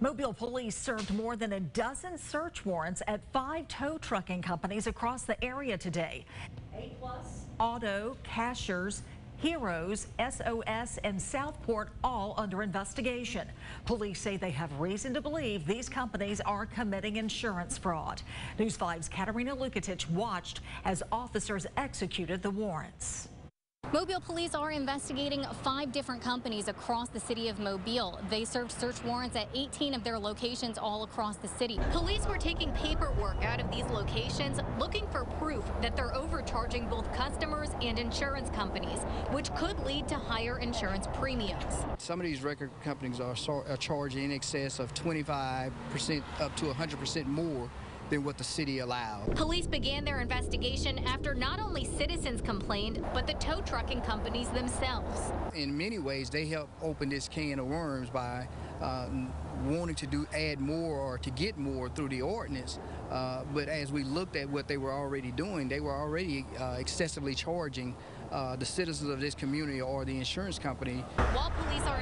Mobile police served more than a dozen search warrants at five tow trucking companies across the area today. A Plus, Auto, Cashers, Heroes, SOS, and Southport all under investigation. Police say they have reason to believe these companies are committing insurance fraud. News 5's Katerina Lukatich watched as officers executed the warrants. Mobile police are investigating five different companies across the city of Mobile. They served search warrants at 18 of their locations all across the city. Police were taking paperwork out of these locations looking for proof that they're overcharging both customers and insurance companies, which could lead to higher insurance premiums. Some of these record companies are, are charging in excess of 25% up to 100% more than what the city allowed. Police began their investigation after not only citizens complained, but the tow trucking companies themselves. In many ways, they help open this can of worms by uh, wanting to do add more or to get more through the ordinance. Uh, but as we looked at what they were already doing, they were already uh, excessively charging uh, the citizens of this community or the insurance company. While police are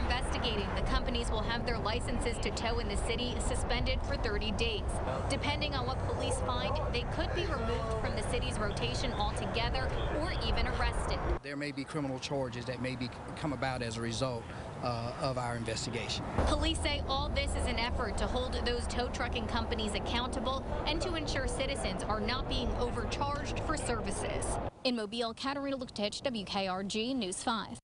investigating, the companies will have their licenses to tow in the city suspended for 30 days. Depending on what police find, they could be removed from the city's rotation altogether or even arrested. There may be criminal charges that may be come about as a result uh, of our investigation. Police say all this is an effort to hold those tow trucking companies accountable and to ensure citizens are not being overcharged for services. In Mobile, Katerina Lukatich, WKRG News 5.